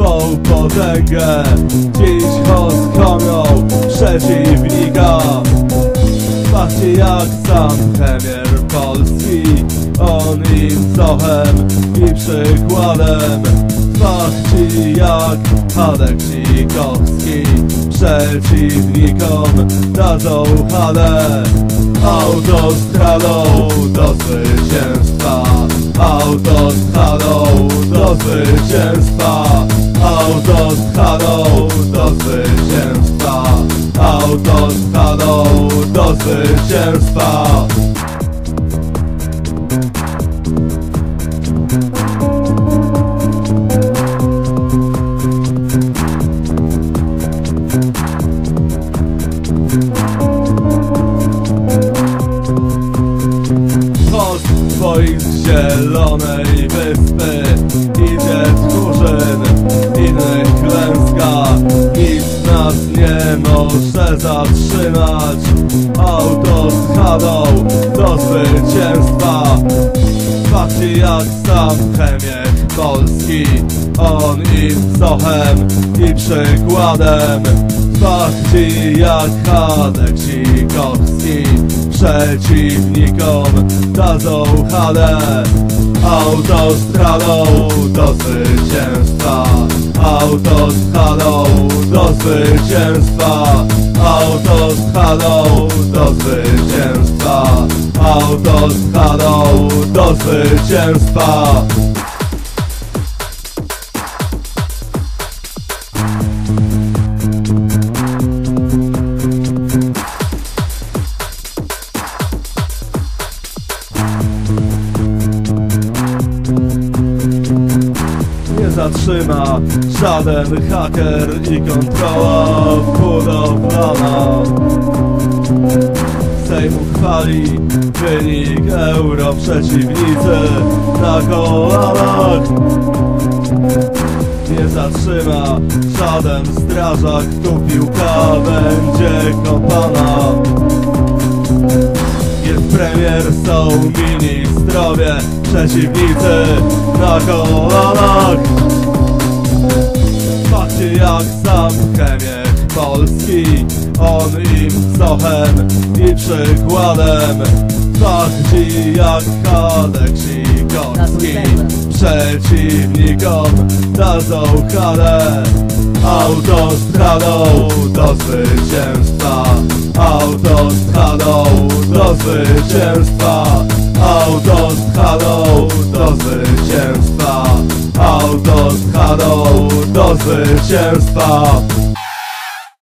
potęgę. Dziś rozkomią przeciwnika. Patrzcie jak sam premier Polski. On im cochem i przykładem. Patrzcie jak Hadek Cikowski Przeciwnikom dadzą hadę Autostradą do zwycięstwa. Autostradą do zwycięstwa Autostradą do zwycięstwa. Z zielonej wyspy zatrzymać. Autostradą do zwycięstwa. Patrzcie jak sam chemiek Polski. On im sochem i przykładem. Patrzcie jak Hadek Sikowski Przeciwnikom dadzą hadę. Autostradą do zwycięstwa. Autostradą do zwycięstwa Autostradą do zwycięstwa. Autostradą do zwycięstwa zatrzyma żaden haker i kontrola budowlana. Sejm uchwali wynik euro przeciwnicy na kolanach. Nie zatrzyma żaden strażak, tu piłka będzie kopana. Jest premier, są ministrowie, przeciwnicy na kolanach. Patrzcie jak sam chemiek Polski, on im sochem i przykładem. Patrzcie jak Hadek Sikowski, przeciwnikom dadzą hadę. Autostradą do zwycięstwa. Autostradą do zwycięstwa. Autostradą do zwycięstwa Autostradą do zwycięstwa